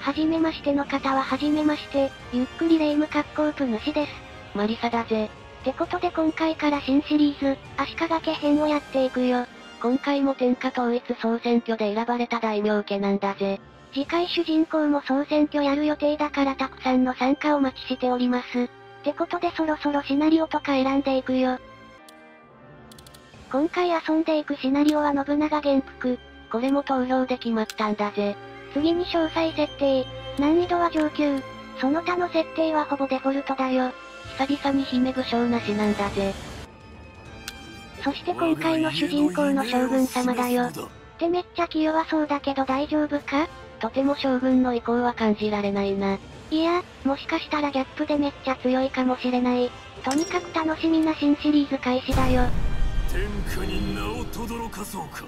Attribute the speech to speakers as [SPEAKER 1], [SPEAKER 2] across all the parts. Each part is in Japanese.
[SPEAKER 1] はじめましての方ははじめまして、ゆっくりレ夢ム格好プ主です。
[SPEAKER 2] マリサだぜ。
[SPEAKER 1] ってことで今回から新シリーズ、足利家編をやっていくよ。
[SPEAKER 2] 今回も天下統一総選挙で選ばれた大名家なんだぜ。
[SPEAKER 1] 次回主人公も総選挙やる予定だからたくさんの参加をお待ちしております。ってことでそろそろシナリオとか選んでいくよ。今回遊んでいくシナリオは信長元服。
[SPEAKER 2] これも投票で決まったんだぜ。
[SPEAKER 1] 次に詳細設定。難易度は上級。その他の設定はほぼデフォルトだよ。
[SPEAKER 2] 久々に姫武将なしなんだぜ。
[SPEAKER 1] そして今回の主人公の将軍様だよ。ってめっちゃ気弱そうだけど大丈夫か？
[SPEAKER 2] とても将軍の意向は感じられないな。
[SPEAKER 1] いや、もしかしたらギャップでめっちゃ強いかもしれない。とにかく楽しみな新シリーズ開始だよ。
[SPEAKER 3] 天下に名を轟かそうか。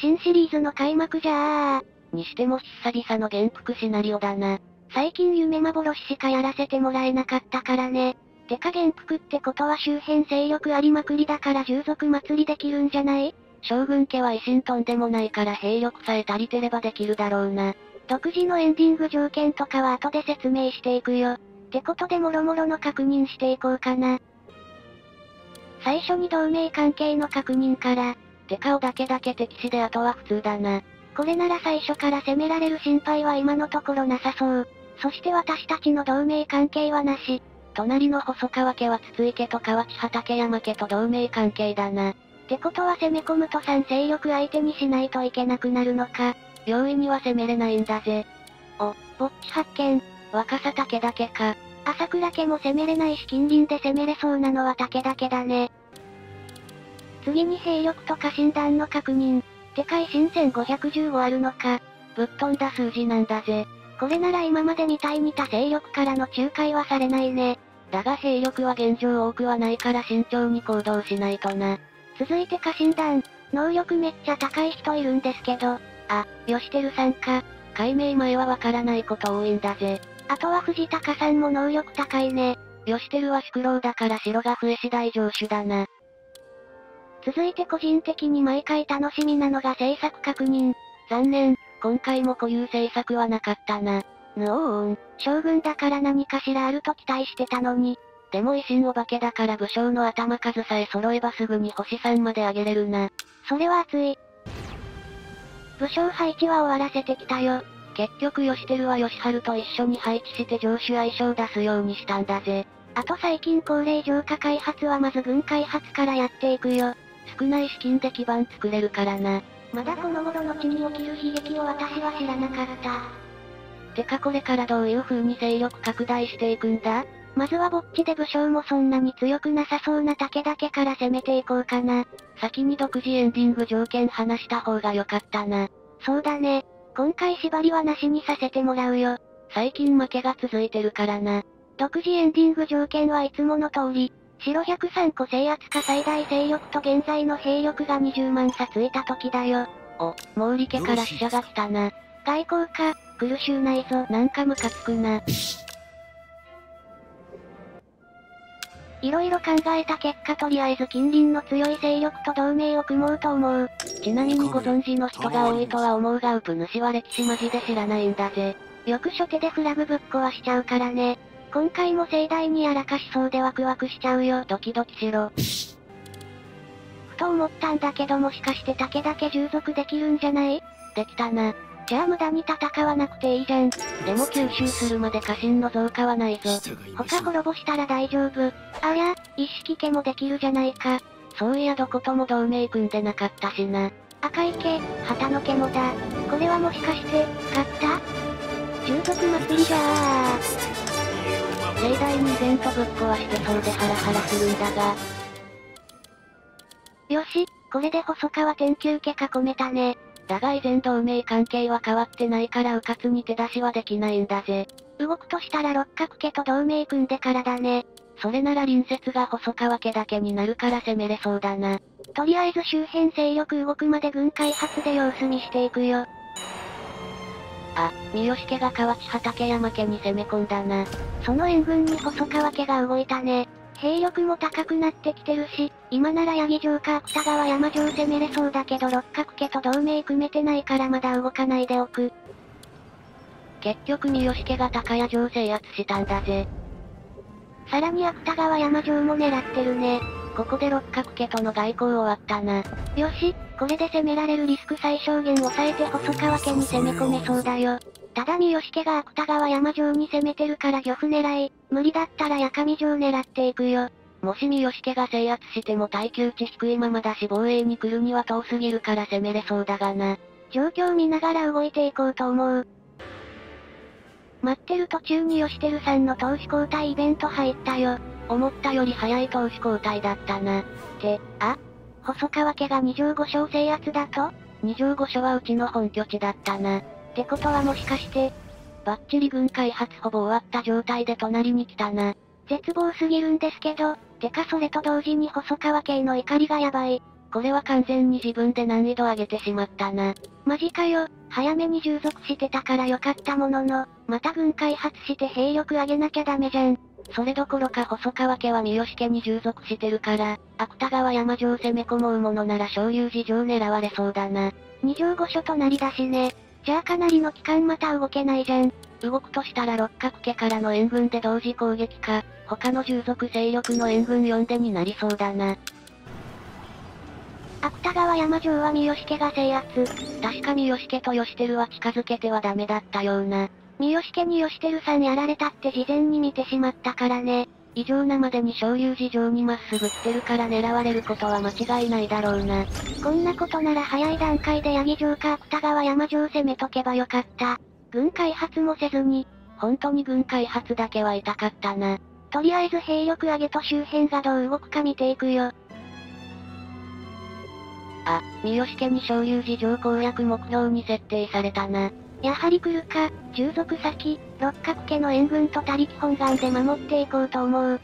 [SPEAKER 1] 新シリーズの開幕じゃー。
[SPEAKER 2] にしても久々の元服シナリオだな。
[SPEAKER 1] 最近夢幻しかやらせてもらえなかったからね。てか元服ってことは周辺勢力ありまくりだから従属祭りできるんじゃない？
[SPEAKER 2] 将軍家は維新とんでもないから兵力さえ足りてればできるだろうな。
[SPEAKER 1] 独自のエンディング条件とかは後で説明していくよ。ってことでもろもろの確認していこうかな。最初に同盟関係の確認から。
[SPEAKER 2] てかおだけだけ敵視であとは普通だな。
[SPEAKER 1] これなら最初から攻められる心配は今のところなさそう。そして私たちの同盟関係はなし。
[SPEAKER 2] 隣の細川家は筒井家と河内畠山家と同盟関係だな。
[SPEAKER 1] ってことは攻め込むと3勢力相手にしないといけなくなるのか。
[SPEAKER 2] 容易には攻めれないんだぜ。
[SPEAKER 1] お、ぼっち発見。
[SPEAKER 2] 若狭武だけか。
[SPEAKER 1] 朝倉家も攻めれないし近隣で攻めれそうなのは武田家だね。次に兵力と家臣団の確認。てか維新1515あるのか。
[SPEAKER 2] ぶっ飛んだ数字なんだぜ。
[SPEAKER 1] これなら今までみたいに他勢力からの仲介はされないね。
[SPEAKER 2] だが兵力は現状多くはないから慎重に行動しないとな。
[SPEAKER 1] 続いて家臣団。能力めっちゃ高い人いるんですけど。あ、吉輝さんか。
[SPEAKER 2] 解明前はわからないこと多いんだぜ。
[SPEAKER 1] あとは藤高さんも能力高いね。
[SPEAKER 2] 吉輝は宿老だから城が増え次第上手だな。
[SPEAKER 1] 続いて個人的に毎回楽しみなのが制作確認。
[SPEAKER 2] 残念、今回も固有制作はなかったな。
[SPEAKER 1] ぬおーん、将軍だから何かしらあると期待してたのに。
[SPEAKER 2] でも維新お化けだから武将の頭数さえ揃えばすぐに星3まで上げれるな。
[SPEAKER 1] それは熱い。武将配置は終わらせてきたよ。
[SPEAKER 2] 結局吉輝は吉春と一緒に配置して上手相性を出すようにしたんだぜ。
[SPEAKER 1] あと最近恒例浄化開発はまず軍開発からやっていくよ。
[SPEAKER 2] 少ない資金で基盤作れるからな。
[SPEAKER 1] まだこの頃の地に起きる悲劇を私は知らなかった。
[SPEAKER 2] てかこれからどういう風に勢力拡大していくんだ？
[SPEAKER 1] まずはぼっちで武将もそんなに強くなさそうな武田家から攻めていこうかな。
[SPEAKER 2] 先に独自エンディング条件話した方が良かったな。
[SPEAKER 1] そうだね。今回縛りはなしにさせてもらうよ。
[SPEAKER 2] 最近負けが続いてるからな。
[SPEAKER 1] 独自エンディング条件はいつもの通り、城103個制圧か最大勢力と現在の兵力が20万差ついた時だよ。
[SPEAKER 2] お、毛利家から死者が来たな。
[SPEAKER 1] 外交か、苦しゅうないぞ。
[SPEAKER 2] なんかムカつくな。
[SPEAKER 1] いろいろ考えた結果とりあえず近隣の強い勢力と同盟を組もうと思う。
[SPEAKER 2] ちなみにご存知の人が多いとは思うがウプ主は歴史マジで知らないんだぜ。
[SPEAKER 1] よく初手でフラグぶっ壊しちゃうからね。今回も盛大にやらかしそうでワクワクしちゃうよ。
[SPEAKER 2] ドキドキしろ。
[SPEAKER 1] ふと思ったんだけどもしかして竹だけ従属できるんじゃない？
[SPEAKER 2] できたな。
[SPEAKER 1] じゃあ無駄に戦わなくていいじゃん。
[SPEAKER 2] でも吸収するまで家臣の増加はないぞ。
[SPEAKER 1] 他滅ぼしたら大丈夫。ありゃ、一式家もできるじゃないか。
[SPEAKER 2] そういやどことも同盟組んでなかったしな。
[SPEAKER 1] 赤い家、旗の家もだ。これはもしかして、勝った？従属祭りじゃあ
[SPEAKER 2] 盛大にイベントぶっ壊してそうでハラハラするんだが。
[SPEAKER 1] よし、これで細川天球家囲めたね。
[SPEAKER 2] だが依然同盟関係は変わってないから迂闊に手出しはできないんだぜ。
[SPEAKER 1] 動くとしたら六角家と同盟組んでからだね。
[SPEAKER 2] それなら隣接が細川家だけになるから攻めれそうだな。
[SPEAKER 1] とりあえず周辺勢力動くまで軍開発で様子見していくよ。
[SPEAKER 2] あ、三好家が河内畠山家に攻め込んだな。
[SPEAKER 1] その援軍に細川家が動いたね。兵力も高くなってきてるし、今なら八木城か芥川山城攻めれそうだけど六角家と同盟組めてないからまだ動かないでおく。
[SPEAKER 2] 結局三好家が高谷城制圧したんだぜ。
[SPEAKER 1] さらに芥川山城も狙ってるね。
[SPEAKER 2] ここで六角家との外交終わったな。
[SPEAKER 1] よし、これで攻められるリスク最小限抑えて細川家に攻め込めそうだよ。ただ三好家が芥川山城に攻めてるから漁夫狙い、無理だったら八上城狙っていくよ。
[SPEAKER 2] もし三好家が制圧しても耐久値低いままだし防衛に来るには遠すぎるから攻めれそうだがな。
[SPEAKER 1] 状況見ながら動いていこうと思う。待ってる途中に吉輝さんの投資交代イベント入ったよ。
[SPEAKER 2] 思ったより早い投資交代だったな。
[SPEAKER 1] って、あ細川家が二条五所制圧だと？
[SPEAKER 2] 二条五所はうちの本拠地だったな。っ
[SPEAKER 1] てことはもしかして、
[SPEAKER 2] バッチリ軍開発ほぼ終わった状態で隣に来たな。
[SPEAKER 1] 絶望すぎるんですけど、てかそれと同時に細川家の怒りがやばい。
[SPEAKER 2] これは完全に自分で難易度上げてしまったな。
[SPEAKER 1] マジかよ、早めに従属してたからよかったものの、また軍開発して兵力上げなきゃダメじゃん。
[SPEAKER 2] それどころか細川家は三好家に従属してるから、芥川山城攻め込もうものなら昇竜寺城狙われそうだな。
[SPEAKER 1] 二条御所となりだしね。じゃあかなりの期間また動けないじゃん。
[SPEAKER 2] 動くとしたら六角家からの援軍で同時攻撃か、他の従属勢力の援軍呼んでになりそうだな。
[SPEAKER 1] 芥川山城は三好家が制圧。
[SPEAKER 2] 確か三好家と義輝は近づけてはダメだったような。
[SPEAKER 1] 三好家に義輝さんやられたって事前に見てしまったからね。
[SPEAKER 2] 異常なまでに昇竜寺城にまっすぐ来てるから狙われることは間違いないだろうな。
[SPEAKER 1] こんなことなら早い段階で八木城か芥川山城攻めとけばよかった。軍開発もせずに、
[SPEAKER 2] 本当に軍開発だけは痛かったな。
[SPEAKER 1] とりあえず兵力上げと周辺がどう動くか見ていくよ。
[SPEAKER 2] あ、三好家に昇竜寺城攻略目標に設定されたな。
[SPEAKER 1] やはり来るか、従属先、六角家の援軍と他力本願で守っていこうと思う。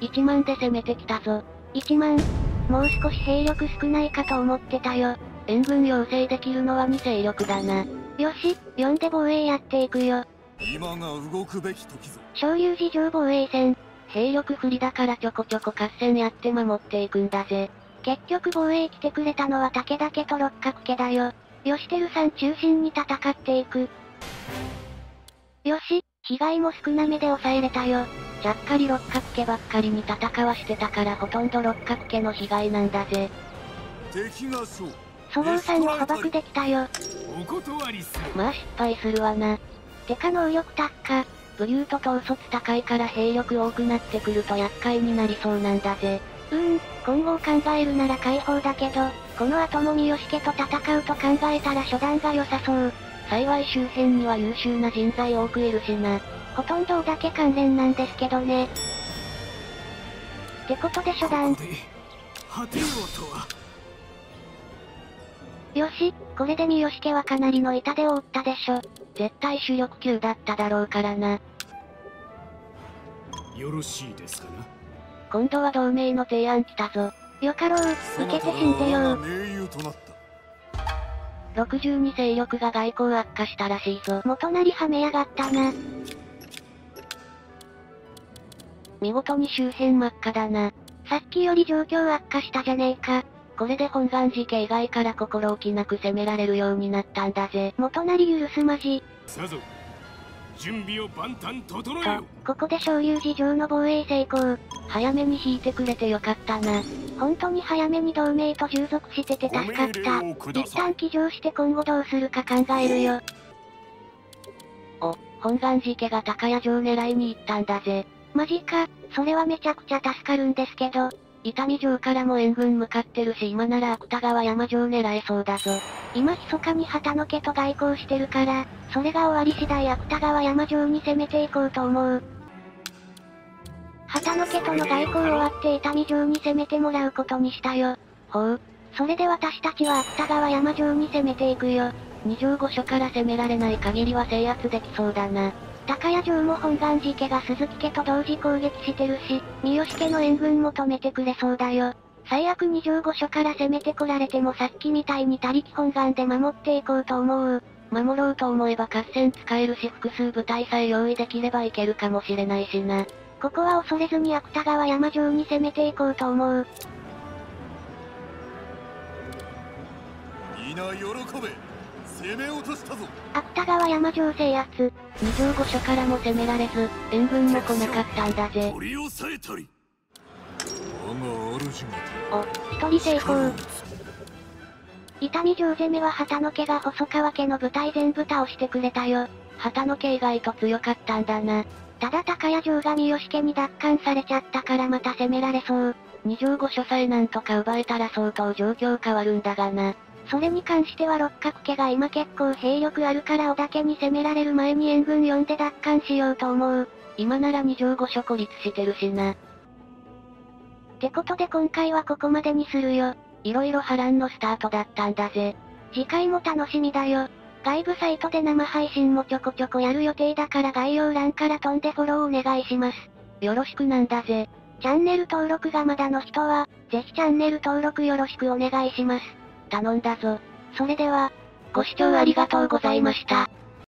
[SPEAKER 2] 1万で攻めてきたぞ。
[SPEAKER 1] 1万もう少し兵力少ないかと思ってたよ。
[SPEAKER 2] 援軍要請できるのは2勢力だな。
[SPEAKER 1] よし、4で防衛やっていくよ。
[SPEAKER 3] 今が動くべき時ぞ。
[SPEAKER 1] 昇竜寺城防衛戦。
[SPEAKER 2] 兵力不利だからちょこちょこ合戦やって守っていくんだぜ。
[SPEAKER 1] 結局防衛来てくれたのは武田家と六角家だよ。吉輝さん中心に戦っていく。よし、被害も少なめで抑えれたよ。
[SPEAKER 2] ちゃっかり六角家ばっかりに戦わしてたからほとんど六角家の被害なんだぜ。
[SPEAKER 3] 敵がそう。
[SPEAKER 1] そごうさんを捕獲できたよ。
[SPEAKER 3] お断りする。
[SPEAKER 2] まあ失敗するわな。
[SPEAKER 1] てか能力高。
[SPEAKER 2] 武勇と統率高いから兵力多くなってくると厄介になりそうなんだぜ。
[SPEAKER 1] うーん、今後を考えるなら解放だけど、この後も三好家と戦うと考えたら初段が良さそう。
[SPEAKER 2] 幸い周辺には優秀な人材多くいるしな。
[SPEAKER 1] ほとんどだけ関連なんですけどね。ってことで初段。よし、これで三好家はかなりの痛手を負ったでしょ。
[SPEAKER 2] 絶対主力級だっただろうからな。
[SPEAKER 3] よろしいですかな
[SPEAKER 2] 今度は同盟の提案来たぞ。
[SPEAKER 1] よかろう、受けて死んでよ
[SPEAKER 2] 62勢力が外交悪化したらしいぞ。
[SPEAKER 1] 元なりはめやがったな。
[SPEAKER 2] 見事に周辺真っ赤だな。
[SPEAKER 1] さっきより状況悪化したじゃねえか。
[SPEAKER 2] これで本願寺家以外から心置きなく攻められるようになったんだぜ。
[SPEAKER 1] 元なり許すまじ。
[SPEAKER 3] さぞ、準備を万端整えよ
[SPEAKER 1] ここで昇竜寺城の防衛成功。
[SPEAKER 2] 早めに引いてくれてよかったな。
[SPEAKER 1] 本当に早めに同盟と従属してて助かった。一旦起乗して今後どうするか考えるよ。
[SPEAKER 2] お、本願寺家が高谷城狙いに行ったんだぜ。
[SPEAKER 1] マジか、それはめちゃくちゃ助かるんですけど。
[SPEAKER 2] 伊丹城からも援軍向かってるし今なら芥川山城狙えそうだぞ。
[SPEAKER 1] 今密かに旗の家と外交してるから、それが終わり次第芥川山城に攻めていこうと思う。旗の家との外交終わって伊丹城に攻めてもらうことにしたよ。
[SPEAKER 2] ほう。
[SPEAKER 1] それで私たちは芥川山城に攻めていくよ。
[SPEAKER 2] 二条御所から攻められない限りは制圧できそうだな。
[SPEAKER 1] 高谷城も本願寺家が鈴木家と同時攻撃してるし、三好家の援軍も止めてくれそうだよ。最悪二条御所から攻めてこられてもさっきみたいに他力本願で守っていこうと思う。
[SPEAKER 2] 守ろうと思えば合戦使えるし複数部隊さえ用意できればいけるかもしれないしな。
[SPEAKER 1] ここは恐れずに芥川山城に攻めていこうと思う。
[SPEAKER 3] 皆喜べ攻め落としたぞ
[SPEAKER 1] 芥川山城制圧。
[SPEAKER 2] 二条御所からも攻められず、援軍も来なかったんだぜ。
[SPEAKER 3] 取り押さえたり我が主
[SPEAKER 1] お、一人成功。伊丹城攻めは旗の家が細川家の部隊全部倒してくれたよ。
[SPEAKER 2] 旗の家意外と強かったんだな。
[SPEAKER 1] ただ高谷城が三好家に奪還されちゃったからまた攻められそう。
[SPEAKER 2] 二条御所さえなんとか奪えたら相当状況変わるんだがな。
[SPEAKER 1] それに関しては六角家が今結構兵力あるから織田家に攻められる前に援軍呼んで奪還しようと思う。
[SPEAKER 2] 今なら二条御所孤立してるしな。
[SPEAKER 1] ってことで今回はここまでにするよ。
[SPEAKER 2] 色々波乱のスタートだったんだぜ。
[SPEAKER 1] 次回も楽しみだよ。外部サイトで生配信もちょこちょこやる予定だから概要欄から飛んでフォローお願いします。
[SPEAKER 2] よろしくなんだぜ。
[SPEAKER 1] チャンネル登録がまだの人は、ぜひチャンネル登録よろしくお願いします。
[SPEAKER 2] 頼んだぞ。
[SPEAKER 1] それでは、
[SPEAKER 2] ご視聴ありがとうございました。